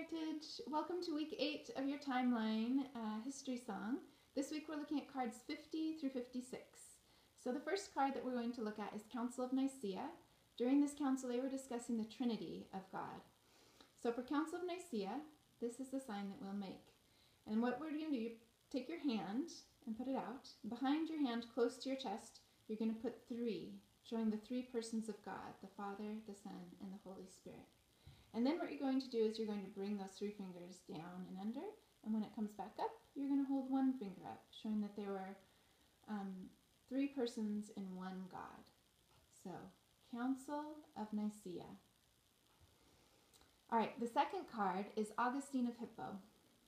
Heritage. Welcome to week eight of your timeline uh, history song. This week we're looking at cards 50 through 56. So the first card that we're going to look at is Council of Nicaea. During this council, they were discussing the Trinity of God. So for Council of Nicaea, this is the sign that we'll make. And what we're going to do, you take your hand and put it out. Behind your hand, close to your chest, you're going to put three, showing the three persons of God, the Father, the Son, and the Holy Spirit. And then what you're going to do is you're going to bring those three fingers down and under, and when it comes back up, you're going to hold one finger up, showing that there were um, three persons in one God. So, Council of Nicaea. All right, the second card is Augustine of Hippo.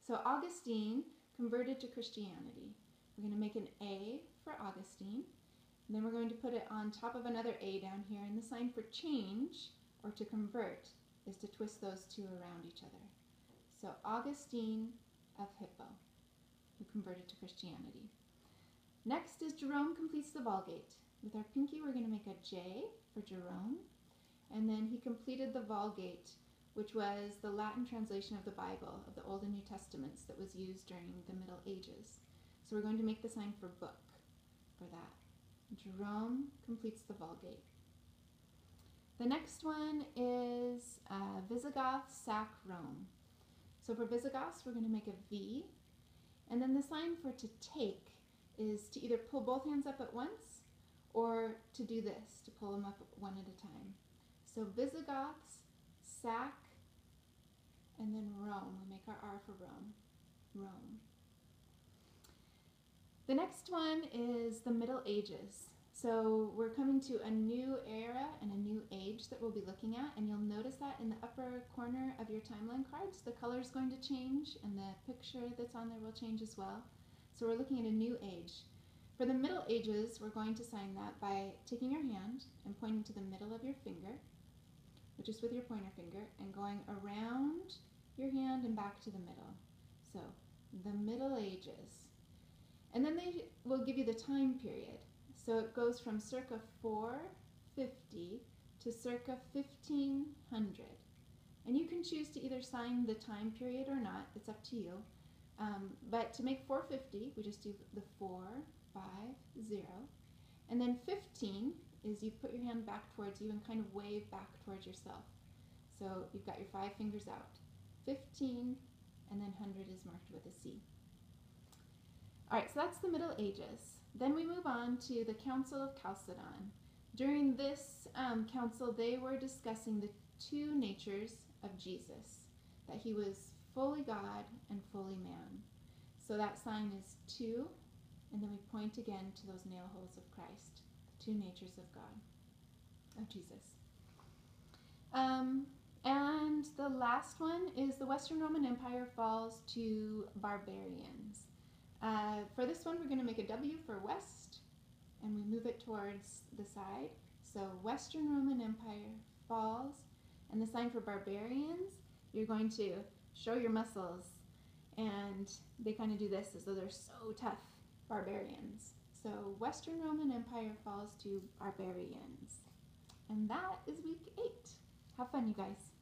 So Augustine converted to Christianity. We're going to make an A for Augustine. And then we're going to put it on top of another A down here. in the sign for change, or to convert, is to twist those two around each other. So Augustine of Hippo, who converted to Christianity. Next is Jerome completes the Vulgate. With our pinky, we're going to make a J for Jerome. And then he completed the Vulgate, which was the Latin translation of the Bible, of the Old and New Testaments that was used during the Middle Ages. So we're going to make the sign for book for that. Jerome completes the Vulgate. The next one is uh, Visigoths sack Rome. So for Visigoths, we're going to make a V. And then the sign for to take is to either pull both hands up at once or to do this, to pull them up one at a time. So Visigoths, sack, and then Rome. We make our R for Rome. Rome. The next one is the Middle Ages. So we're coming to a new era and a new age that we'll be looking at, and you'll notice that in the upper corner of your timeline cards, the color is going to change and the picture that's on there will change as well. So we're looking at a new age. For the Middle Ages, we're going to sign that by taking your hand and pointing to the middle of your finger, which is with your pointer finger, and going around your hand and back to the middle. So the Middle Ages. And then they will give you the time period. So it goes from circa 450 to circa 1500. And you can choose to either sign the time period or not, it's up to you. Um, but to make 450, we just do the 4, 5, 0. And then 15 is you put your hand back towards you and kind of wave back towards yourself. So you've got your five fingers out. 15, and then 100 is marked with a C. All right, so that's the Middle Ages. Then we move on to the Council of Chalcedon. During this um, council, they were discussing the two natures of Jesus, that he was fully God and fully man. So that sign is two, and then we point again to those nail holes of Christ, the two natures of God, of Jesus. Um, and the last one is the Western Roman Empire falls to barbarians. Uh, for this one, we're going to make a W for west, and we move it towards the side. So Western Roman Empire falls, and the sign for barbarians, you're going to show your muscles, and they kind of do this as though they're so tough, barbarians. So Western Roman Empire falls to barbarians. And that is week eight. Have fun, you guys.